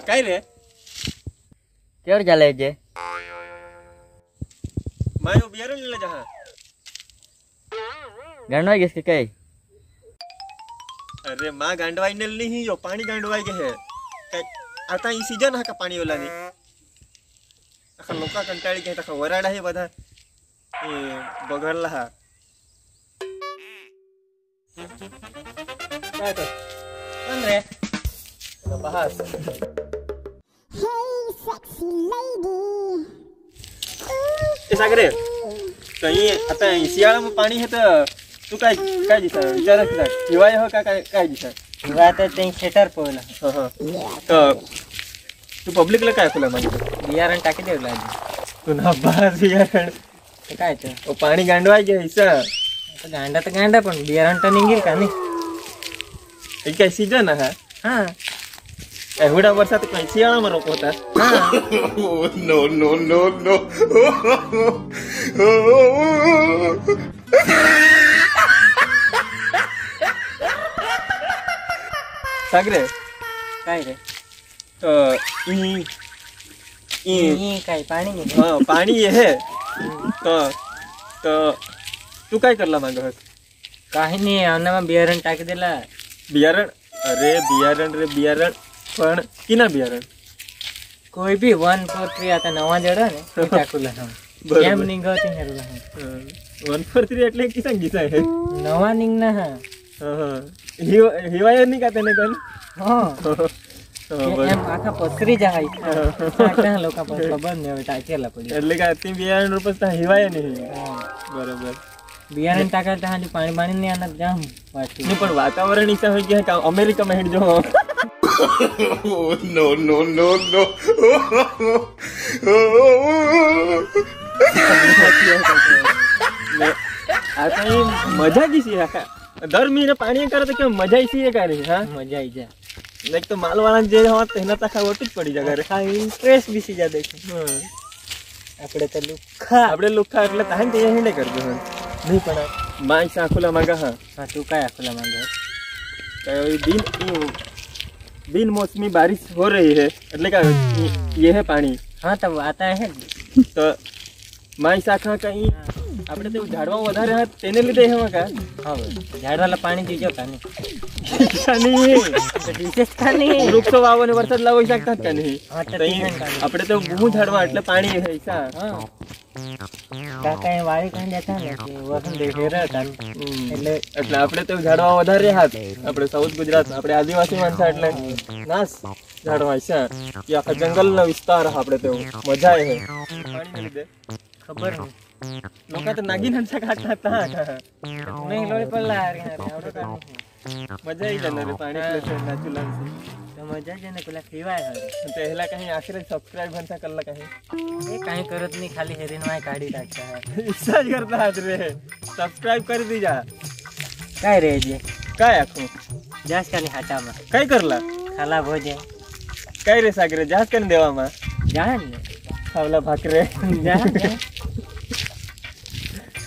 कहीं रे क्यों जे मैं वो ले जहाँ अरे माँ गंडवाई नल नहीं यो पानी गंडवाई के है अता इसी जन का पानी वाला नहीं अखा लोका कंटाड़ी के तखा वराड़ा ही बधा ए बगर लहा का तो अंदर बहास Hey, sexy lady. ए सागरे. काही आता शियाळा पाणी हे तर तू काय काय दिसा विचार ना हो का काय काय दिसा हिवा आता ते शेटर पोहला हो, हो, तर तू पब्लिकला काय फुलं मागितलं बियारण टाकी देऊ लागली पुन्हा बास बियारण. काय तर पाणी गांडवाय घ्यायचं आता गांडा तर गांडा पण बियारण तर निघेल का नाही? हे काय सीजन हा हा. एवडा वर्षा तो कहीं सियाड़ा में रोको था नो नो नो नो सागरे कहीं रे? पानी हाँ पानी ये है तो तो तू कहीं कर ला मांगो कहीं नहीं अन्ना में बियारण टाक दिला. बियारण? अरे बियारण रे बियारण. પણ કિના બિયારણ કોઈ બી વન ફોર થ્રી આતા નવા જડે ને એ ચાકુલા નવા એમ નીંગો તી હેરુલા વન ફોર થ્રી એટલે કિસા ગીસા હે નવા નીંગ ના હા હિવાય ની કાતે ને કન હા એમ આખા પથરી જાય આટલા લોકો પર ખબર ને હવે ટાકેલા પડી એટલે કે આતી બિયારણ રૂપસ તા હિવાય નહીં બરોબર બિયારણ તાકા તા પાણી પાણી ને આના જામ ની પણ વાતાવરણ ઈસા હોય કે અમેરિકા માં હેડ જો oh, no, no, no, no. આપણે મજા કીસી હા દર મહિને પાણી કરે તો કેમ મજા આઈસી એ કરે હા મજા આઈ જાય લાઈક તો માલવાળા જે હોત તો એના તખા ઓટું જ પડી જાય હા ઇન્ટરેસ્ટ બેસી જાય દેખે આપણે તો લુખા આપણે લુખા એટલે તાહે તે હેડે કરજો હા નહીં પણ બાંચ આખોલા માંગા હા હા તું કાય આખોલા માંગે કયો દિન बिन मौसमी बारिश हो रही है એટલે કે ये है पानी હા તો आता है તો માય શાખા કઈ આપણે તો ઝાડવા વધારે હતા તેને લીધે એમાં કા હા ઝાડવાલા પાણી દીજો का नहीं નહીં તો ડિસેસ का नहीं વૃક્ષો વાવો ને વરસાદ લાવી શકતા જ નહીં હા તો તો ઠીક ઈ છે કાંઈ. આપણે તો બહુ ઝાડવા એટલે પાણી છે સા હા કાકા એ વાળી કાંઈ જતા ને કે વસંત હેરા હતા એટલે એટલે આપણે તો ઝાડવા વધારે હાથ આપણે સાઉથ ગુજરાત આપણે આદિવાસી માણસા એટલે નાશ ઝાડવા છે કે આખા જંગલનો વિસ્તાર આપણે તો મજા આવે પાણીને લીધે ખબર નહીં લોકો તો નાગી નંસા કાઢતા હતા નહીં લોહી પડલા હારી હારી આવડો કાંઈ નહીં. મજા આવી જાય ને પાણી એટલે નાચું લાગશે સમજા છે ને પેલા પીવાય હવે પહેલા કઈ આખરે સબસ્ક્રાઇબ હંતા કરલા કઈ એ કઈ કરત નહીં ખાલી હેરીન માં કાઢી રાખતા ઈચ્છા જ કરતા હાથ રે સબસ્ક્રાઇબ કરી દીજા કાય રે જે કાય આખું જાસ કાની હાટામાં કઈ કરલા ખાલા ભોજે કઈ રે સાગરે જાસ કાની દેવામાં જાણ ને ખાવલા ભાકરે જાણ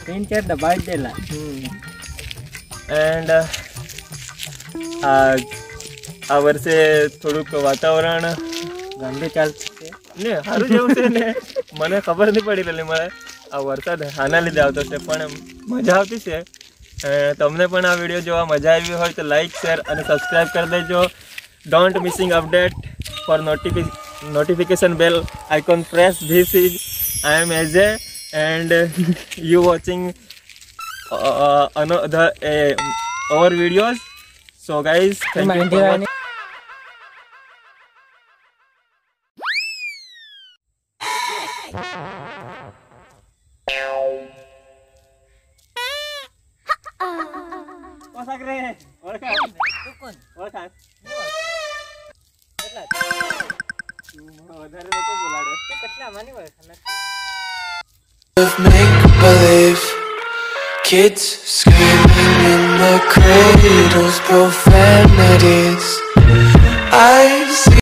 तीन चार दबा देला एंड આ આ વર્ષે થોડુંક વાતાવરણ ગંદુ ચાલતું છે ને સારું જેવું છે ને મને ખબર નહીં પડી રહેલી મળે આ વરસાદ આના લીધે આવતો છે પણ મજા આવતી છે અ, તમને પણ આ વિડીયો જોવા મજા આવી હોય તો લાઈક શેર અને સબસ્ક્રાઈબ કરી દેજો don't missing update for notification bell icon press this is I am as a and you watching another our videos so guys thank you માંડી વાય ઓળખાણ વધારે લોકો બોલાડે કેટલા માની હોય of make believe. Kids screaming in the cradles, profanities.